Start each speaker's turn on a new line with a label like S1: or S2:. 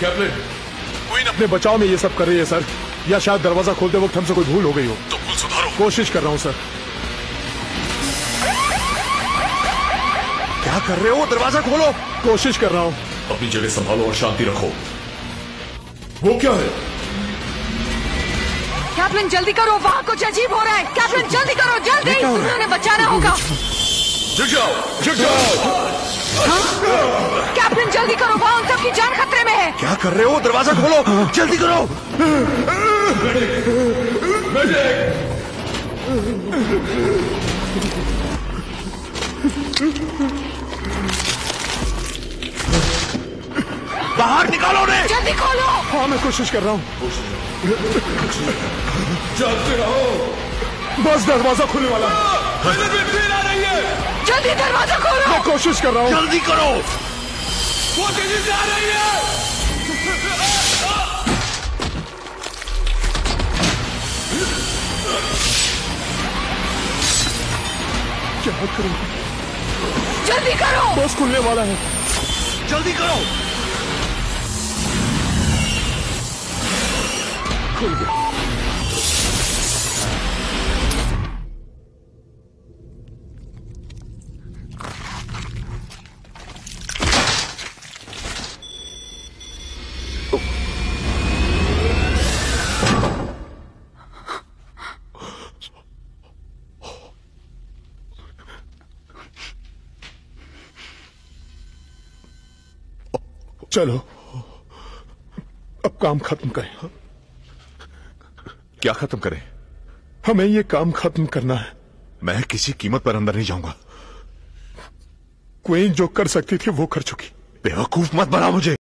S1: Captain.
S2: Queen अपने बचाव में ये सब कर रही है सर। या शायद दरवाज़ा खोलते वक्त हमसे कोई भूल हो गई हो।
S3: तो भूल सुधारो।
S2: कोशिश कर रहा हूँ सर।
S4: क्या कर रहे हो? दरवाज़ा खोलो।
S2: कोशिश कर रहा हूँ।
S1: अपनी जगह संभालो और शांति रखो। वो क्या है?
S5: कैप्टन जल्दी करो। वहाँ कुछ अजीब हो रहा है। कैप्टन जल्दी करो। जल्दी। उन्हें बचाना होगा।
S1: झुक जाओ। झुक जाओ।
S5: कैप्टन जल्दी करो। वहाँ उन सबकी जान खतरे में है
S4: क्या कर रहे हो? दरवाज़ा खोलो। जल्दी करो। बाहर निकालो रे
S5: जल्दी खोलो।
S2: हाँ मैं कोशिश कर रहा हूँ।
S1: जागते रहो।
S2: बस दरवाज़ा खुलने वाला। है।
S1: फिर आ रही है।
S5: जल्दी दरवाज़ा खोलो।
S2: मैं कोशिश कर रहा हूँ।
S4: जल्दी करो।
S1: वो तेज़ी से आ रही है।
S2: क्या करूँ?
S5: जल्दी करो!
S2: बस खुलने वाला है।
S4: जल्दी करो!
S2: खुल गया। चलो। अब काम खत्म करें।
S3: क्या खत्म करें?
S2: हमें ये काम खत्म करना है।
S3: मैं किसी कीमत पर अंदर नहीं जाऊँगा।
S2: क्वीन जो कर सकती थी वो कर चुकी।
S3: बेवकूफ़ मत बना मुझे।